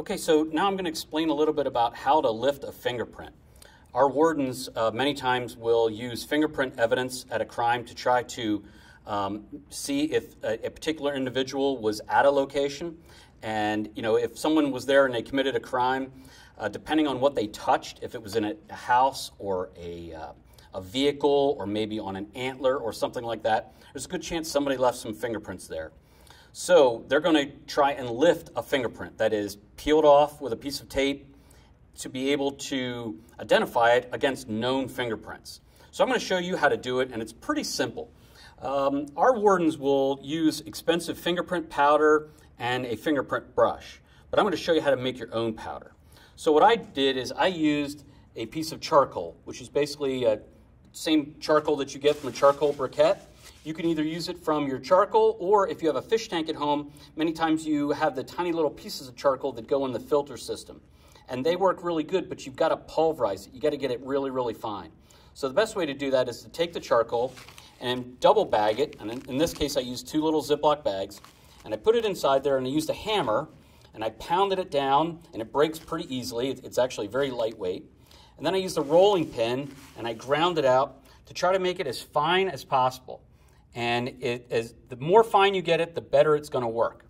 Okay, so now I'm going to explain a little bit about how to lift a fingerprint. Our wardens uh, many times will use fingerprint evidence at a crime to try to um, see if a, a, particular individual was at a location. And, you know, if someone was there and they committed a crime, uh, depending on what they touched, if it was in a, a house or a, uh, a vehicle or maybe on an antler or something like that, there's a good chance somebody left some fingerprints there. So they're going to try and lift a fingerprint that is peeled off with a piece of tape to be able to identify it against known fingerprints. So I'm going to show you how to do it, and it's pretty simple. Um, our wardens will use expensive fingerprint powder and a fingerprint brush, but I'm going to show you how to make your own powder. So what I did is I used a piece of charcoal, which is basically the same charcoal that you get from a charcoal briquette, you can either use it from your charcoal or if you have a fish tank at home, many times you have the tiny little pieces of charcoal that go in the filter system. And they work really good, but you've got to pulverize it. You got to get it really, really fine. So the best way to do that is to take the charcoal and double bag it. And in, this case, I used two little Ziploc bags. And I put it inside there and I used a hammer and I pounded it down and it breaks pretty easily. It's actually very lightweight. And then I used a rolling pin and I ground it out to try to make it as fine as possible. And the more fine you get it, the better it's going to work.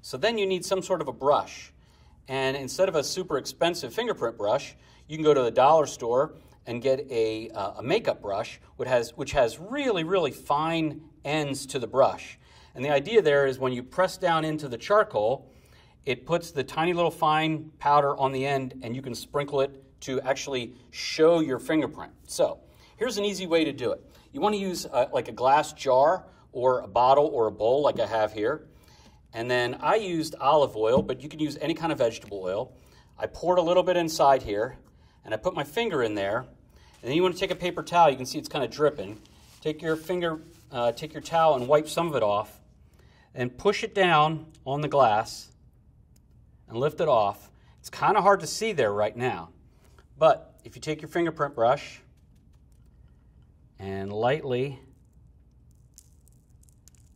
So then you need some sort of a brush. And instead of a super expensive fingerprint brush, you can go to the dollar store and get a, uh, a makeup brush, which has, which has really, really fine ends to the brush. And the idea there is when you press down into the charcoal, it puts the tiny little fine powder on the end and you can sprinkle it to actually show your fingerprint. So here's an easy way to do it. You want to use a, uh, like a glass jar or a bottle or a bowl like I have here. And then I used olive oil, but you can use any kind of vegetable oil. I poured a little bit inside here, and I put my finger in there. And then you want to take a paper towel. You can see it's kind of dripping. Take your finger, uh, take your towel and wipe some of it off, and push it down on the glass and lift it off. It's kind of hard to see there right now. But if you take your fingerprint brush and lightly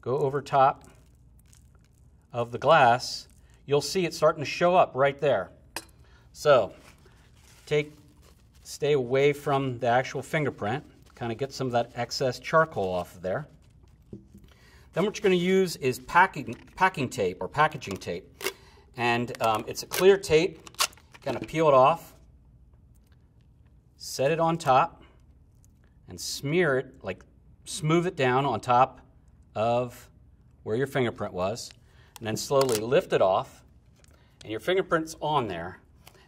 go over top of the glass, you'll see it starting to show up right there. So take, stay away from the actual fingerprint, kind of get some of that excess charcoal off of there. Then what you're going to use is packing, packing tape or packaging tape. And um, it's a clear tape. Kind of peel it off, set it on top, and smear it, like smooth it down on top of where your fingerprint was, and then slowly lift it off, and your fingerprint's on there.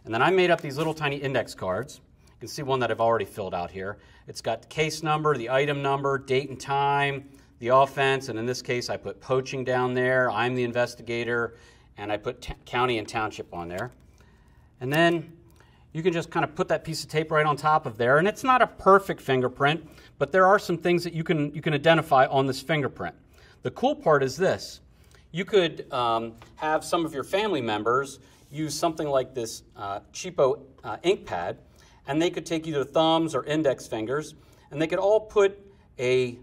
And then I made up these little tiny index cards. You can see one that I've already filled out here. It's got the case number, the item number, date and time, the offense, and in this case I put poaching down there, I'm the investigator, and I put county and township on there. And then you can just kind of put that piece of tape right on top of there. And it's not a perfect fingerprint, but there are some things that you can, you can identify on this fingerprint. The cool part is this. You could um, have some of your family members use something like this uh, cheapo uh, ink pad, and they could take either thumbs or index fingers, and they could all put a,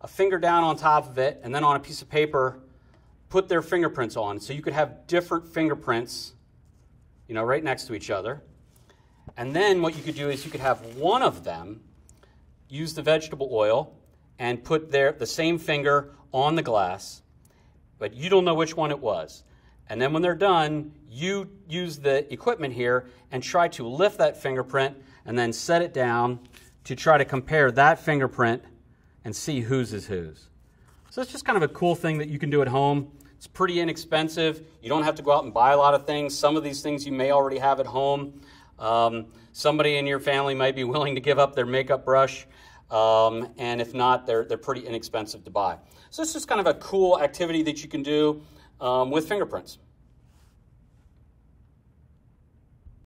a finger down on top of it, and then on a piece of paper, put their fingerprints on. So you could have different fingerprints, you know, right next to each other. And then what you could do is you could have one of them use the vegetable oil and put their, the same finger on the glass, but you don't know which one it was. And then when they're done, you use the equipment here and try to lift that fingerprint and then set it down to try to compare that fingerprint and see whose is whose. So it's just kind of a cool thing that you can do at home. It's pretty inexpensive. You don't have to go out and buy a lot of things. Some of these things you may already have at home. Um, somebody in your family might be willing to give up their makeup brush, um, and if not, they're, they're pretty inexpensive to buy. So this is kind of a cool activity that you can do um, with fingerprints.